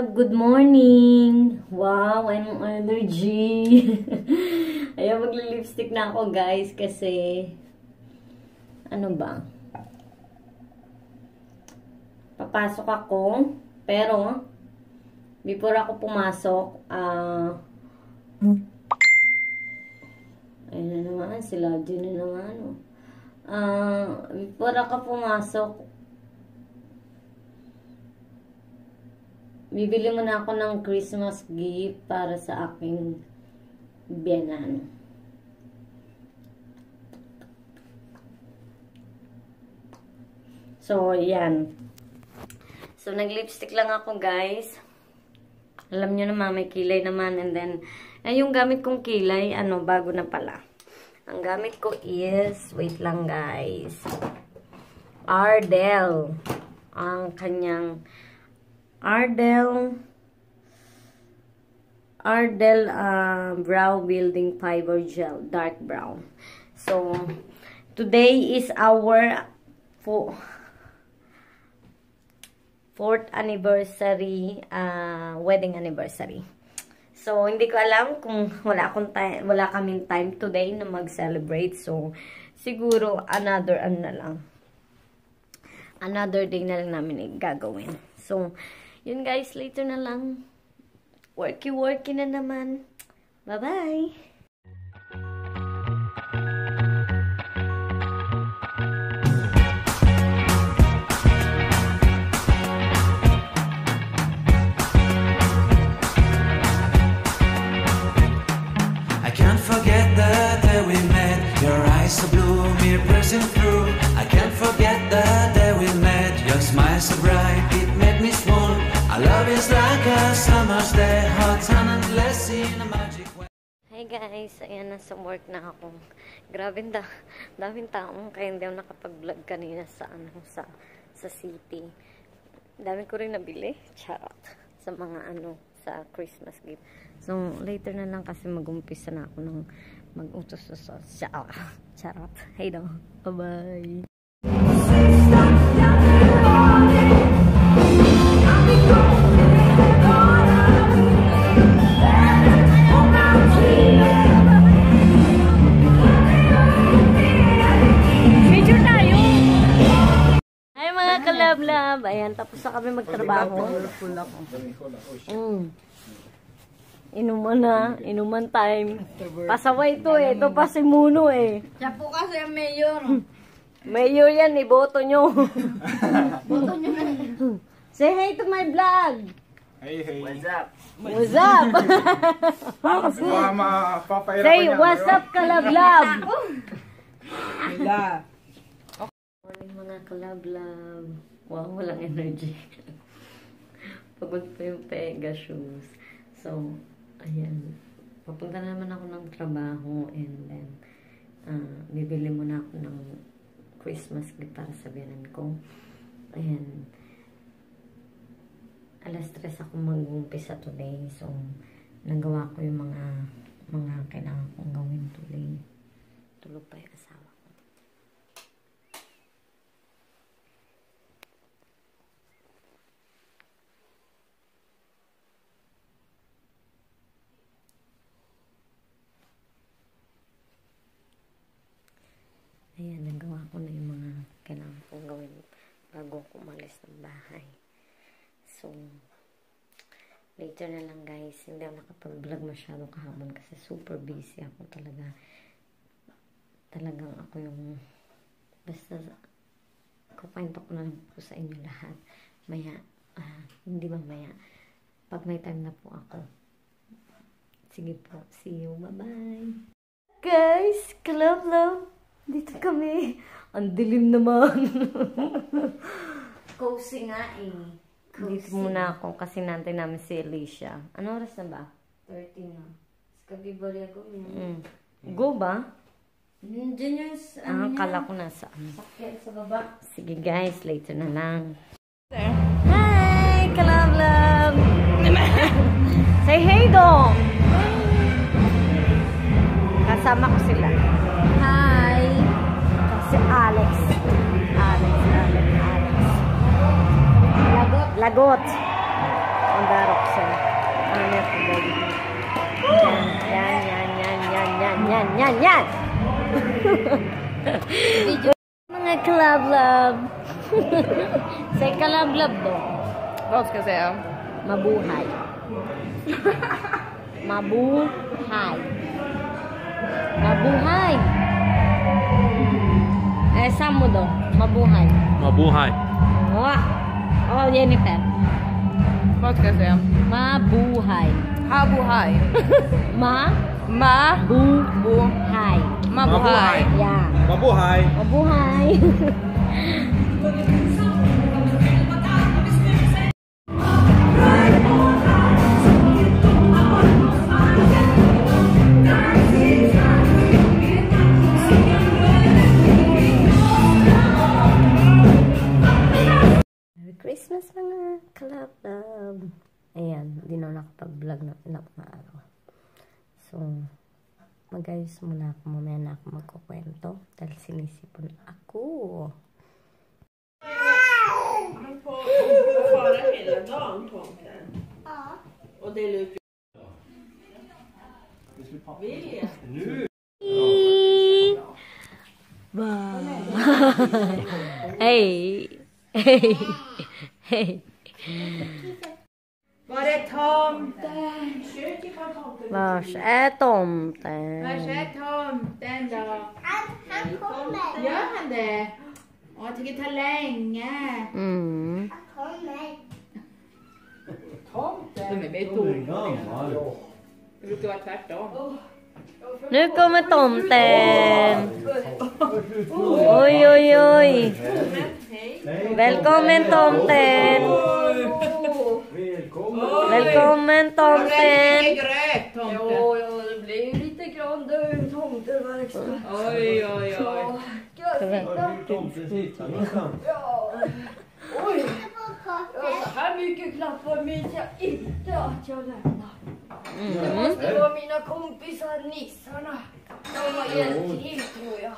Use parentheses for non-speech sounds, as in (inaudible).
good morning! Wow, anong energy! (laughs) Ayaw magli-lipstick na ako guys kasi ano ba? Papasok ako pero before ako pumasok ah uh, ayun na naman sila dyan na naman oh. uh, before ako pumasok bibili muna ako ng Christmas gift para sa aking biyanan. So, yan. So, nag-lipstick lang ako, guys. Alam nyo naman, may kilay naman. And then, ay, yung gamit kong kilay, ano, bago na pala. Ang gamit ko is, wait lang, guys. Ardell. Ang kanyang Ardell Ardell uh, Brow Building Fiber Gel Dark Brown. So, today is our fo fourth anniversary, uh, wedding anniversary. So, hindi ko alam kung wala, akong time, wala kaming time today na mag-celebrate. So, siguro another ano na lang. Another day na lang namin gagawin. So, yun guys, later na lang. Worky-worky na naman. Bye-bye! Guys, ayan nasa work na ako. Grabe da, daming taong kaya hindi ako nakapag-vlog kanina sa ano sa sa city. Dami ko rin nabili, charot, sa mga ano sa Christmas gift. So later na lang kasi mag-umpisa na ako ng mag-utos sa charot. charot. Hey daw. Bye-bye. Kalab-lab! Ayan, tapos na kami magtrabaho. Mm. Inuman na. Inuman time. Pasaway to eh. Ito pa si Muno eh. Siya po kasi ang mayor. (laughs) Mayor yan, iboto nyo. (laughs) Boto nyo na. Say hi to my vlog. Hey, hey. What's up? Baka mapapahirap Say what's up (laughs) kalab-lab. Wala. Morning mga kalab-lab. Wow, walang energy. Pagod pa yung Pegasus. So, ayan. Papunta na naman ako ng trabaho and then uh, bibili muna ako ng Christmas gift para sa biyanan ko. Ayan. Alas 3 ako mag-umpisa today. So, nagawa ko yung mga mga kailangan kong gawin today. Tulog pa yung asawa ko. Ayan, nagawa ko na yung mga kailangan kong gawin bago ako umalis ng bahay. So, later na lang guys. Hindi ako nakapag-vlog masyado kahapon kasi super busy ako talaga. Talagang ako yung basta kukwento ko na lang po sa inyo lahat. Maya, ah, hindi ba maya, pag may time na po ako. Sige po, see you, bye-bye! Guys, club love, dito kami. Ang dilim naman. (laughs) Cozy nga eh. Dito muna ako kasi nantay namin si Alicia. Ano oras na ba? 13 na. Skagibari ako yun. Mm. Go ba? Nandiyan yung Ah, ano niya, kala ko nasa ano. sakyan sa baba. Sige guys, later na lang. Hi, kalab-lab! (laughs) Say hey dong! Kasama ko sila. O, on också. Han är på väg hit. Yan, yan, yan, yan, yan, yan, yan, yan! (laughs) Mga club love. (laughs) Say club love do. Vad ska jag säga? Mabuhay. Mabuhay. Mabuhay. Eh, saan mo do? Mabuhay. Mabuhay. Wah. Oh, Jennifer. Jag säga? Mabuhay. Habuhaj. (laughs) Ma? Ma. Buhay. Mabuhay. Yeah. Mabuhay! Mabuhay. (laughs) nakapag-vlog ng ilang na araw. So, mag-ayos muna ako. Mamaya na ako magkukwento dahil sinisipon ako. Ba. Hej. Hej. Hej. Är tomten? Vars är tomten? Var är tomten då? Han kommer. Gör han det? Åh, jag tycker det tar länge. Mm. De är med tomten. Det brukar vara tvärtom. Nu kommer tomten! Oj, oj, oj! Välkommen tomten! Välkommen tomten! Det blir ju lite grann du, tomteverkstad. Oj, oj, oj. Oj! Så här mycket klappar minns jag inte att jag lämnade. Det måste vara kompisar nissarna. De var hjälpte till tror jag.